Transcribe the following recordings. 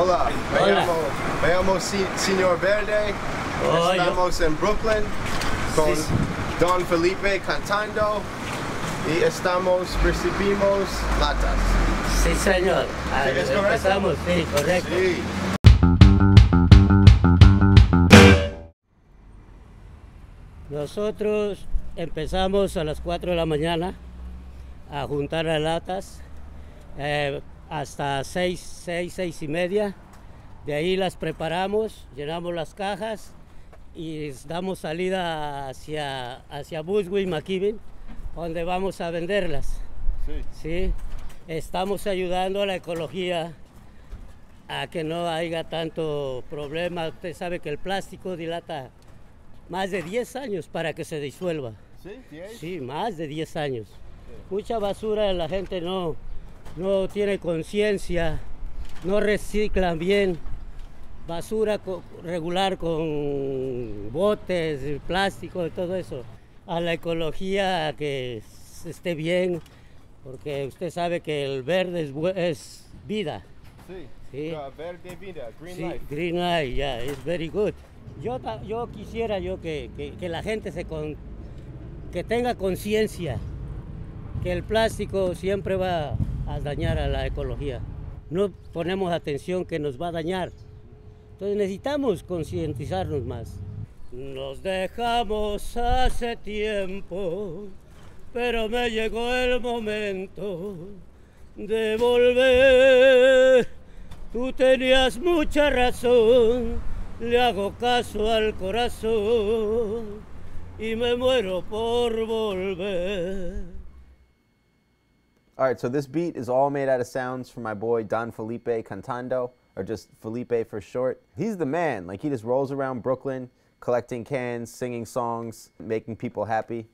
Hola, me Hola. llamo, me llamo Si- Señor Verde. Oh, yo- Estamos en Brooklyn con Sí. Don Felipe cantando y estamos recibimos latas. Sí, señor. Ah, ¿Sí, es correcto? empezamos, sí, correcto. Sí. Nosotros empezamos a las 4 de la mañana a juntar las latas eh, hasta 6, 6, 6 y media. De ahí las preparamos, llenamos las cajas y damos salida hacia, hacia Buswell, McKibben, donde vamos a venderlas. Sí. Estamos ayudando a la ecología a que no haya tanto problema. Usted sabe que el plástico dilata más de 10 años para que se disuelva. Sí, más de 10 años. Mucha basura, la gente no, no tiene conciencia, no reciclan bien. Basura regular con botes, plástico y todo eso. A la ecología que esté bien, porque usted sabe que el verde es, vida. Sí. Verde vida, green Sí, green light, yeah, it's very good. Yo, yo quisiera yo que, que- que la gente se con- que tenga conciencia que el plástico siempre va a dañar a la ecología. No ponemos atención que nos va a dañar. Entonces necesitamos concientizarnos más. Nos dejamos hace tiempo, pero me llegó el momento de volver. Tú tenías mucha razón, le hago caso al corazón y me muero por volver. All right, so this beat is all made out of sounds from my boy Don Felipe Cantando, or just Felipe for short. He's the man. Like, he just rolls around Brooklyn collecting cans, singing songs, making people happy.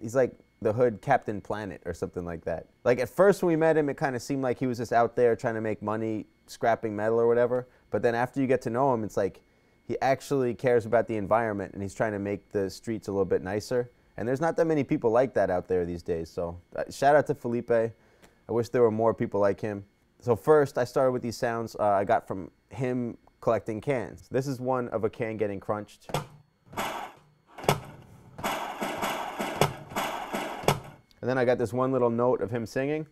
He's like the hood Captain Planet or something like that. Like, at first when we met him, it kind of seemed like he was just out there trying to make money, scrapping metal or whatever. But then after you get to know him, it's like he actually cares about the environment and he's trying to make the streets a little bit nicer. And there's not that many people like that out there these days. So uh, shout out to Felipe. I wish there were more people like him. So first, I started with these sounds uh, I got from him collecting cans. This is one of a can getting crunched. And then I got this one little note of him singing.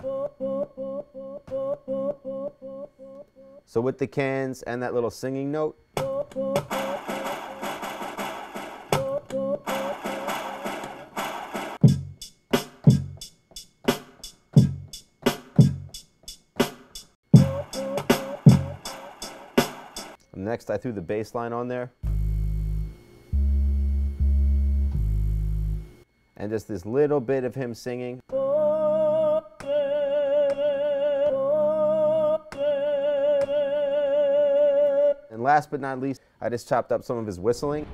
So with the cans and that little singing note, next I threw the bass line on there. And just this little bit of him singing. And last but not least, I just chopped up some of his whistling.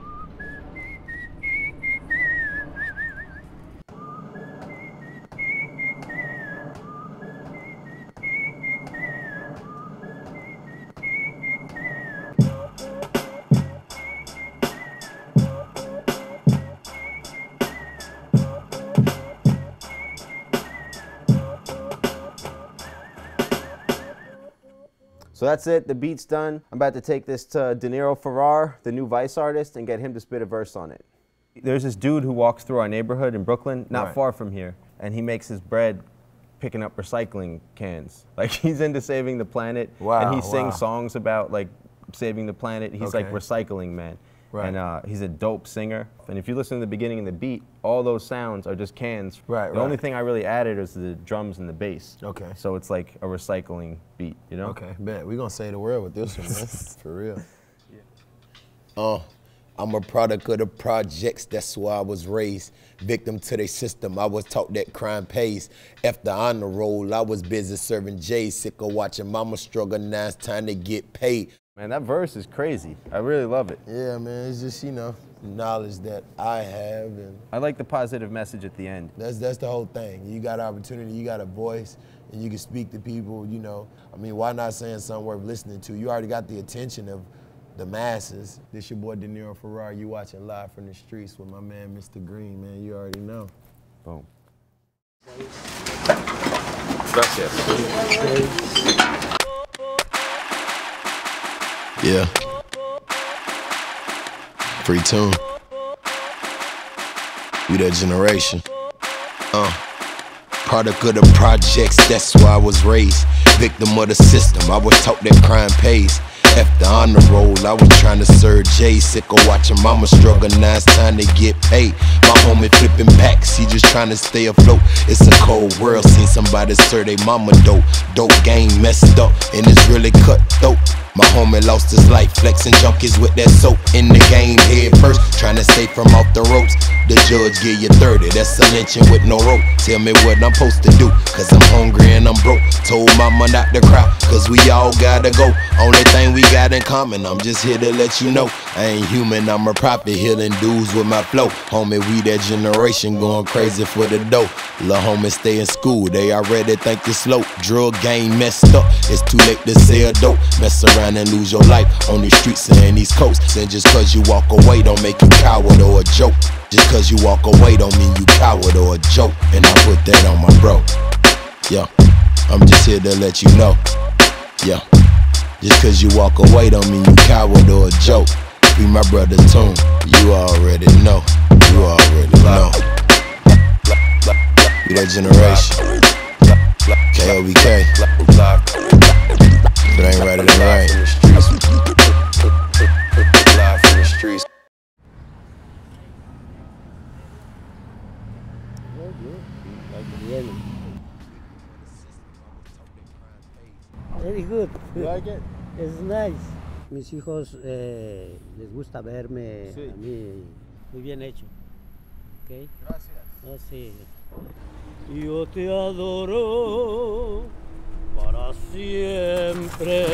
So that's it. The beat's done. I'm about to take this to Deniro Farrar, the new Vice artist, and get him to spit a verse on it. There's this dude who walks through our neighborhood in Brooklyn, not Right. far from here, and he makes his bread picking up recycling cans. Like he's into saving the planet, and Wow, he sings wow. songs about like saving the planet. He's like recycling man. Right. And uh, he's a dope singer. And if you listen to the beginning and the beat, all those sounds are just cans. Right, The only thing I really added is the drums and the bass. Okay. So it's like a recycling beat, you know? Okay, bet. We're gonna save the world with this one, man. For real. Uh, I'm a product of the projects, that's why I was raised. Victim to their system, I was taught that crime pays. After honor roll, I was busy serving J. Sick of watching mama struggle, now it's time to get paid. Man, that verse is crazy. I really love it. Yeah, man, it's just, you know, knowledge that I have and I like the positive message at the end. That's that's the whole thing. You got opportunity, you got a voice, and you can speak to people. You know, I mean, why not saying something worth listening to? You already got the attention of the masses. This your boy Deniro Farrar. You watching live from the streets with my man Mr. Green. Man, you already know. Boom. Gracias. Yeah. Free tune. We that generation. Uh. Product of the projects, that's why I was raised. Victim of the system, I was taught that crime pays. After on the roll, I was trying to serve Jay. Sick of watching mama struggle, now it's time to get paid. My homie flipping packs, he just trying to stay afloat. It's a cold world, seen somebody serve they mama dope. Dope game messed up, and it's really cutthroat. My homie lost his life, flexing junkies with that soap in the game head first, trying to stay from off the ropes. The judge give you 30, that's a lynching with no rope. Tell me what I'm supposed to do, cause I'm hungry and I'm broke. Told mama not to cry, cause we all gotta go. Only thing we got in common, I'm just here to let you know. I ain't human, I'm a prophet, healing dudes with my flow. Homie, we that generation going crazy for the dough. Lil' homie stay in school, they already think it's slow. Drug game messed up, it's too late to sell dope. Mess around and lose your life on these streets and these coasts. Then just cause you walk away don't make you coward or a joke. Just cause you walk away don't mean you coward or a joke. And I put that on my bro. Yeah, I'm just here to let you know. Yeah, just cause you walk away don't mean you coward or a joke. Be my brother Tune, you already know. You already know. We that generation. KLBK. If it ain't right, it ain't right. Very good. You like it? It's nice. Mis hijos eh, les gusta verme Sí. a mí muy bien hecho. ¿Ok? Gracias. Sí. Yo te adoro para siempre.